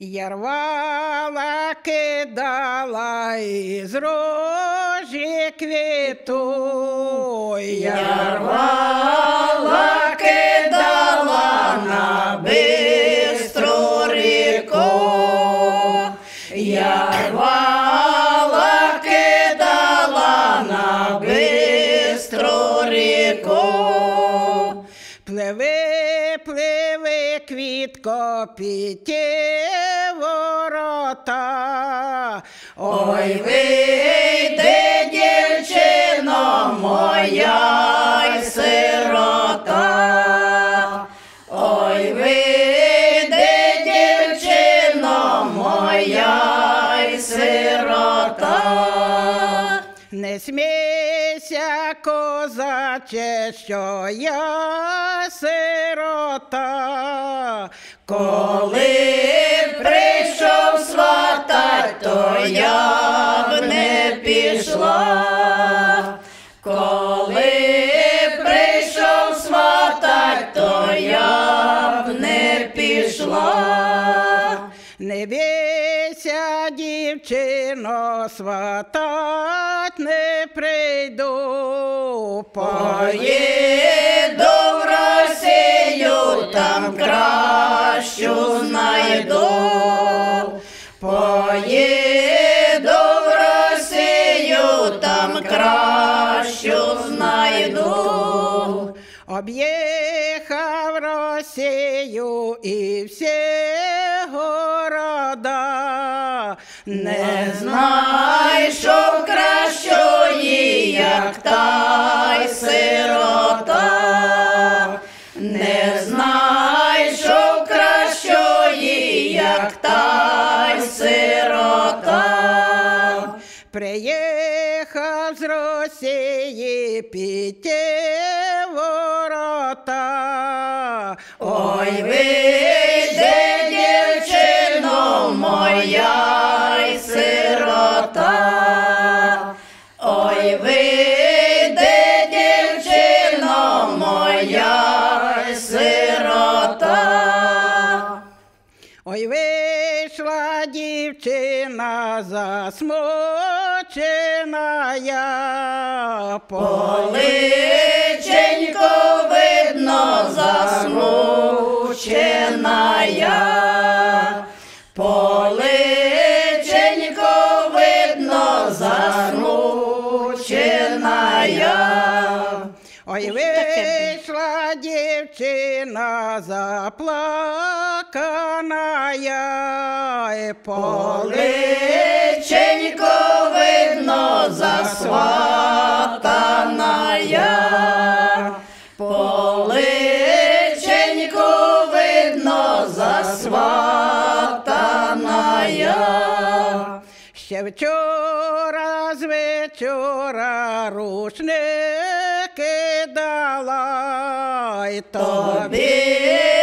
Я рвала, кидала із рожі квіту. Я рвала, квітко, ворота. Ой, вийди, дівчино моя й сирота. Ой, вийди, дівчино моя й сирота. Не смійся, козаче, що я сирота, коли прийшов сватать, то я б не пішла. Коли прийшов сватать, то я б не пішла. Не бійся, дівчино, сватать не прийду. Поїду кращу знайду. Поїду в Росію, там кращу знайду. Об'їхав Росію і всі города, не знайшов кращої, як та й як та сирота. Приїхав з Росії піти ворота. Ой, вийди, дівчина засмучена я, поличенько видно засмучена я, вийшла дівчина заплакана і поличенько видно засватана я, поличенько видно засватана я. Ще вчора з вечора рушники дала й тобі